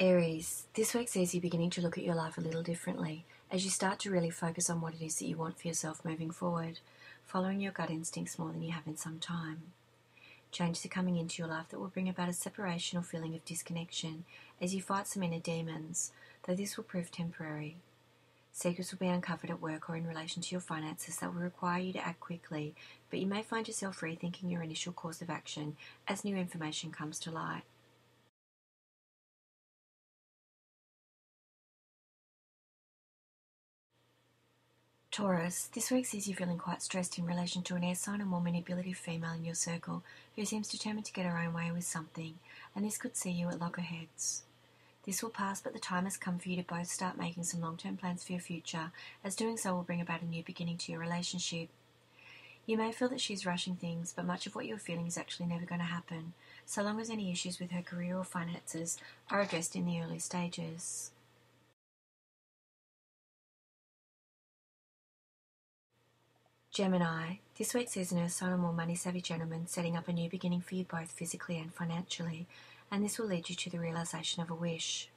Aries, this week sees you beginning to look at your life a little differently as you start to really focus on what it is that you want for yourself moving forward, following your gut instincts more than you have in some time. Changes are coming into your life that will bring about a separation or feeling of disconnection as you fight some inner demons, though this will prove temporary. Secrets will be uncovered at work or in relation to your finances that will require you to act quickly, but you may find yourself rethinking your initial course of action as new information comes to light. Taurus, this week sees you feeling quite stressed in relation to an air sign or more manipulative female in your circle who seems determined to get her own way with something, and this could see you at loggerheads. This will pass, but the time has come for you to both start making some long term plans for your future, as doing so will bring about a new beginning to your relationship. You may feel that she's rushing things, but much of what you're feeling is actually never going to happen, so long as any issues with her career or finances are addressed in the early stages. Gemini, this week sees an Earth more money savvy gentleman setting up a new beginning for you both physically and financially, and this will lead you to the realization of a wish.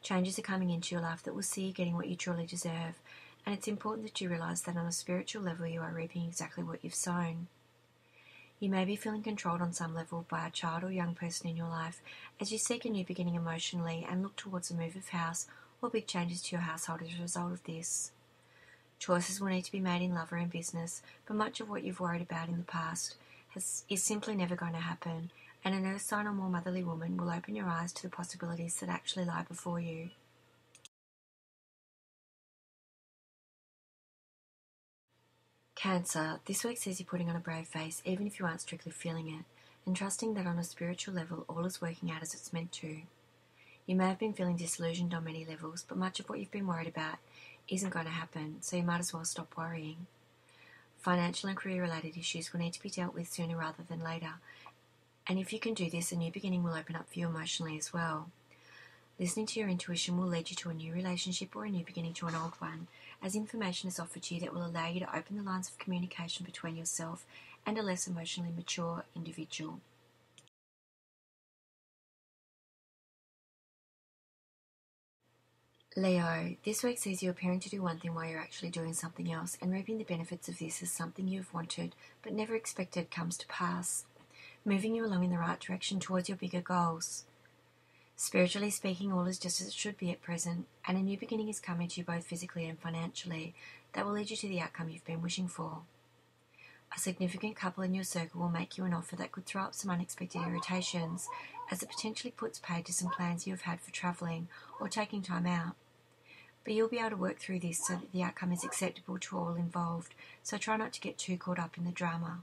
Changes are coming into your life that will see you getting what you truly deserve, and it's important that you realize that on a spiritual level you are reaping exactly what you've sown. You may be feeling controlled on some level by a child or young person in your life as you seek a new beginning emotionally and look towards a move of house or big changes to your household as a result of this. Choices will need to be made in love or in business, but much of what you've worried about in the past has, is simply never going to happen, and an earth sign or more motherly woman will open your eyes to the possibilities that actually lie before you. Cancer, this week sees you putting on a brave face even if you aren't strictly feeling it, and trusting that on a spiritual level all is working out as it's meant to. You may have been feeling disillusioned on many levels, but much of what you've been worried about isn't going to happen, so you might as well stop worrying. Financial and career related issues will need to be dealt with sooner rather than later, and if you can do this, a new beginning will open up for you emotionally as well. Listening to your intuition will lead you to a new relationship or a new beginning to an old one, as information is offered to you that will allow you to open the lines of communication between yourself and a less emotionally mature individual. Leo, this week sees you appearing to do one thing while you're actually doing something else, and reaping the benefits of this as something you've wanted but never expected comes to pass, moving you along in the right direction towards your bigger goals. Spiritually speaking, all is just as it should be at present, and a new beginning is coming to you both physically and financially that will lead you to the outcome you've been wishing for. A significant couple in your circle will make you an offer that could throw up some unexpected irritations, as it potentially puts paid to some plans you have had for travelling or taking time out. But you'll be able to work through this so that the outcome is acceptable to all involved, so try not to get too caught up in the drama.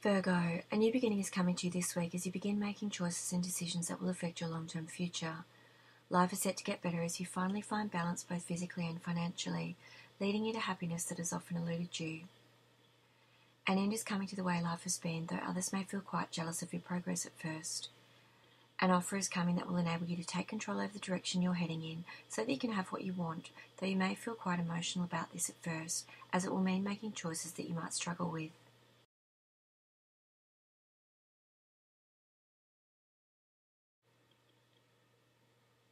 Virgo, a new beginning is coming to you this week as you begin making choices and decisions that will affect your long term future. Life is set to get better as you finally find balance both physically and financially, leading you to happiness that has often eluded you. An end is coming to the way life has been, though others may feel quite jealous of your progress at first. An offer is coming that will enable you to take control over the direction you're heading in so that you can have what you want, though you may feel quite emotional about this at first, as it will mean making choices that you might struggle with.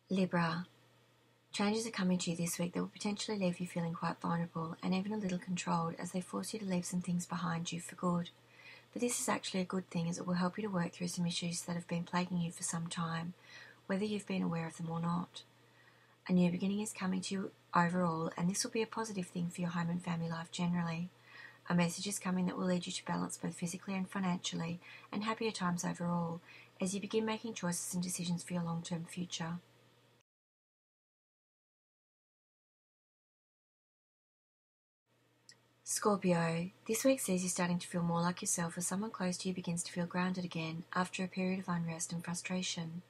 Libra. Changes are coming to you this week that will potentially leave you feeling quite vulnerable and even a little controlled as they force you to leave some things behind you for good. But this is actually a good thing as it will help you to work through some issues that have been plaguing you for some time, whether you've been aware of them or not. A new beginning is coming to you overall, and this will be a positive thing for your home and family life generally. A message is coming that will lead you to balance both physically and financially, and happier times overall, as you begin making choices and decisions for your long term future. Scorpio, this week sees you starting to feel more like yourself as someone close to you begins to feel grounded again after a period of unrest and frustration.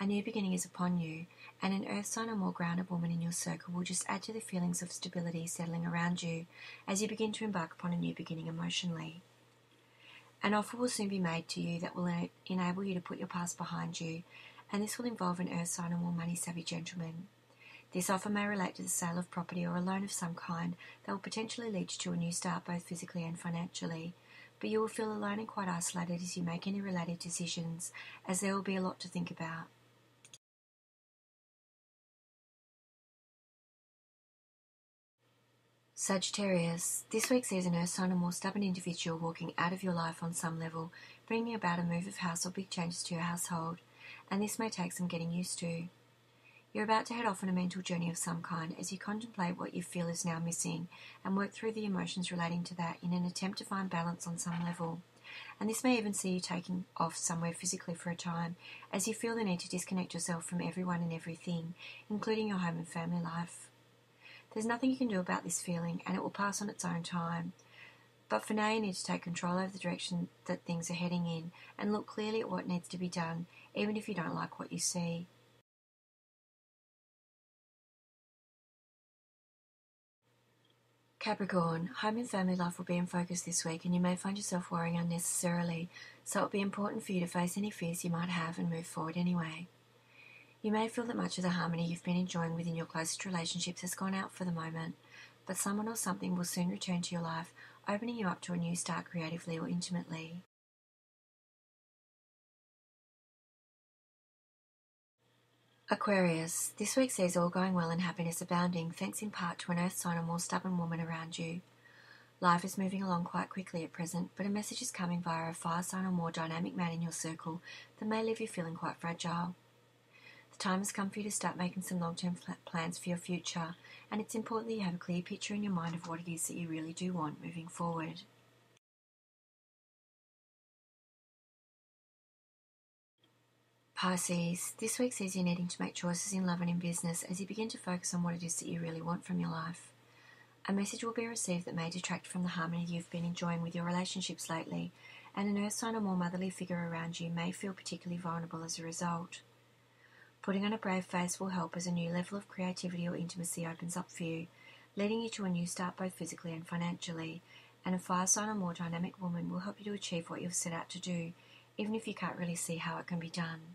A new beginning is upon you, and an earth sign or more grounded woman in your circle will just add to the feelings of stability settling around you as you begin to embark upon a new beginning emotionally. An offer will soon be made to you that will enable you to put your past behind you, and this will involve an earth sign or more money savvy gentleman. This offer may relate to the sale of property or a loan of some kind that will potentially lead you to a new start both physically and financially, but you will feel alone and quite isolated as you make any related decisions, as there will be a lot to think about. Sagittarius, this week sees an earth sign or more stubborn individual walking out of your life on some level, bringing about a move of house or big changes to your household, and this may take some getting used to. You're about to head off on a mental journey of some kind as you contemplate what you feel is now missing and work through the emotions relating to that in an attempt to find balance on some level. And this may even see you taking off somewhere physically for a time as you feel the need to disconnect yourself from everyone and everything, including your home and family life. There's nothing you can do about this feeling, and it will pass on its own time. But for now, you need to take control over the direction that things are heading in and look clearly at what needs to be done, even if you don't like what you see. Capricorn, home and family life will be in focus this week, and you may find yourself worrying unnecessarily, so it'll be important for you to face any fears you might have and move forward anyway. You may feel that much of the harmony you've been enjoying within your closest relationships has gone out for the moment, but someone or something will soon return to your life, opening you up to a new start creatively or intimately. Aquarius, this week sees all going well and happiness abounding, thanks in part to an earth sign or more stubborn woman around you. Life is moving along quite quickly at present, but a message is coming via a fire sign or more dynamic man in your circle that may leave you feeling quite fragile. The time has come for you to start making some long term plans for your future, and it's important that you have a clear picture in your mind of what it is that you really do want moving forward. Pisces, this week sees you needing to make choices in love and in business as you begin to focus on what it is that you really want from your life. A message will be received that may detract from the harmony you've been enjoying with your relationships lately, and an earth sign or more motherly figure around you may feel particularly vulnerable as a result. Putting on a brave face will help as a new level of creativity or intimacy opens up for you, leading you to a new start both physically and financially. And a fire sign or more dynamic woman will help you to achieve what you've set out to do, even if you can't really see how it can be done.